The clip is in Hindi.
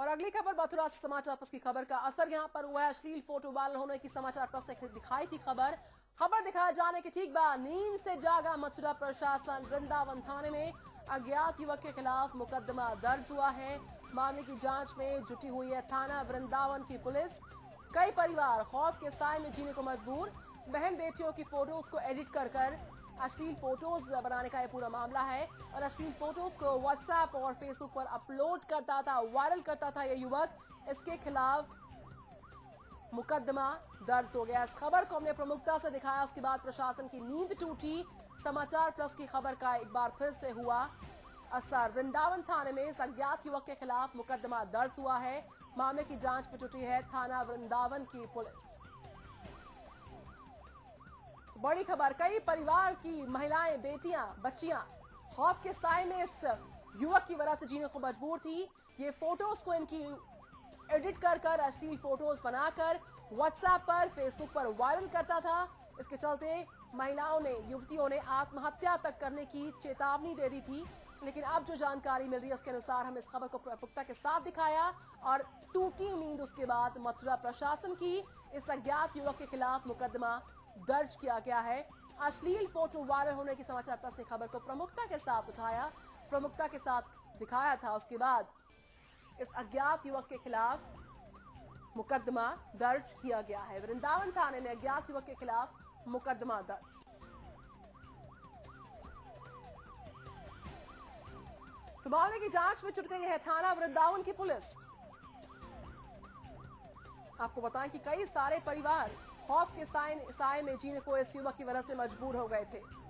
और अगली खबर, मथुरा से समाचार प्लस की खबर का असर यहाँ पर हुआ है। अश्लील फ़ोटो वायरल होने की समाचार ने दिखाई थी खबर। खबर दिखाया जाने के ठीक बाद नींद से जागा मथुरा प्रशासन। वृंदावन थाने में अज्ञात युवक के खिलाफ मुकदमा दर्ज हुआ है। मामले की जाँच में जुटी हुई है थाना। वृंदावन की पुलिस, कई परिवार खौफ के साय में जीने को मजबूर। बहन बेटियों की फ़ोटोज़ को एडिट कर कर अश्लील फ़ोटोज़ बनाने का यह पूरा मामला है और अश्लील फ़ोटोज़ को व्हाट्सएप और फेसबुक पर अपलोड करता था वायरल करता था यह युवक। इसके खिलाफ मुकदमा दर्ज हो गया। इस खबर को हमने प्रमुखता से दिखाया। उसके बाद प्रशासन की नींद टूटी। समाचार प्लस की खबर का एक बार फिर से हुआ असर। वृंदावन थाने में इस अज्ञात युवक के खिलाफ मुकदमा दर्ज हुआ है। मामले की जाँच में जुटी है। थाना वृंदावन की पुलिस। बड़ी खबर, कई परिवार की महिलाएँ, बेटियाँ, बच्चियाँ, खौफ के साय में इस युवक की वजह से जीने को मजबूर थी। ये फ़ोटोज़ को इनकी एडिट कर कर अश्लील फ़ोटोज़ बनाकर व्हाट्सएप पर फेसबुक पर वायरल करता था। इसके चलते महिलाओं ने, युवतियों ने आत्महत्या तक करने की चेतावनी दे दी थी। लेकिन अब जो जानकारी मिल रही है, उसके अनुसार हम इस खबर को प्रमुखता के साथ दिखाया और टूटी नींद उसके बाद मथुरा प्रशासन की इस अज्ञात युवक के खिलाफ मुकदमा दर्ज किया गया है। अश्लील फ़ोटो वायरल होने की समाचार प्लस ने खबर को प्रमुखता के साथ उठाया, प्रमुखता के साथ दिखाया था उसके बाद। इस अज्ञात युवक के खिलाफ मुकदमा दर्ज किया गया है। वृंदावन थाने में अज्ञात युवक के खिलाफ मुकदमा दर्ज। तो मामले की जाँच में जुट गई है थाना वृंदावन की पुलिस। आपको बताएँ कि कई सारे परिवार खौफ के साय में जीने को इस युवक की वजह से मजबूर हो गए थे।